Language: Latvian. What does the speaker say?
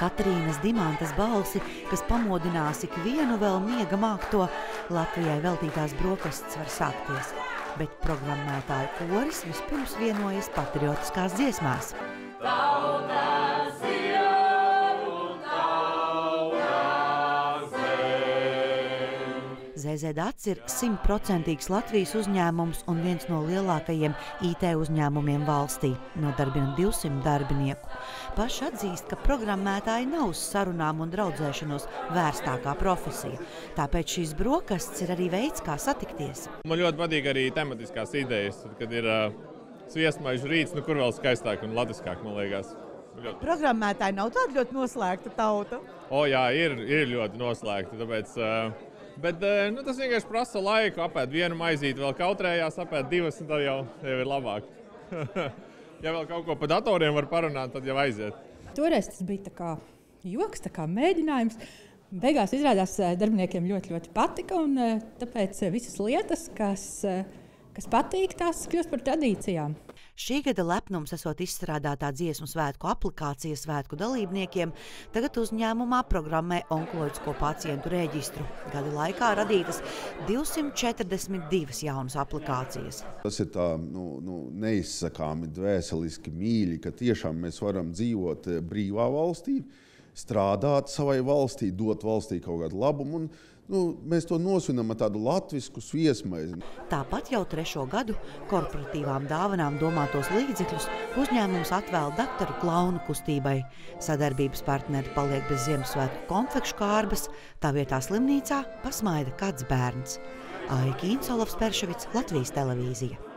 Katrīnas Dimantas balsi, kas pamodinās ikvienu vēl miega mākto, Latvijai veltītās brokastis var sākties. Bet programmētāju koris vispirms vienojas patriotiskās dziesmās. Tautas ZZDATS ir simtprocentīgs Latvijas uzņēmums un viens no lielākajiem IT uzņēmumiem valstī. Nodarbina 200 darbinieku. Paši atzīst, ka programmētāji nav uz sarunām un draudzēšanos vērstākā profesija. Tāpēc šīs brokastis ir arī veids, kā satikties. Man ļoti patīk arī tematiskās idejas, kad ir uh, sviestmaiņu rīts, nu, kur vēl skaistāk un latviskāk, man liekas. Ļoti. Programmētāji nav tāda ļoti noslēgta tauta. O, jā, ir, ir ļoti noslēgta. Tāpēc, uh, Bet eh, nu, tas vienkārši prasa laiku. Apēst vienu maizīti, vēl kautrējās, apēst divas, un tad jau, jau ir labāk. ja vēl kaut ko pa datoriem var parunāt, tad jau aiziet. Toreiz tas bija kā joks, kā mēģinājums. Beigās izrādās, eh, darbiniekiem ļoti, ļoti patika. Un, eh, tāpēc visas lietas, kas, kas patīk, tās kļūst par tradīcijām. Šī gada lepnums esot izstrādātā dziesmu svētku aplikācija svētku dalībniekiem, tagad uzņēmumā programmē onkoloģisko pacientu reģistru. Gada laikā radītas 242 jaunas aplikācijas. Tas ir tā nu, nu, neizsakāmi dvēseliski mīļi, ka tiešām mēs varam dzīvot eh, brīvā valstī strādāt savai valstī, dot valstī kaut kādu labumu. Un, nu, mēs to nosvinām ar tādu latviešu sviesmaizi. Tāpat jau trešo gadu korporatīvām dāvanām domātos līdzekļus uzņēmums atvēl doktoru klaunu kustībai. Sadarbības partneri paliek bez Ziemassvētku konfekšu kārbas, tā vietā slimnīcā pasmaida kāds bērns. Aiki Insolovs Perševits, Latvijas televīzija.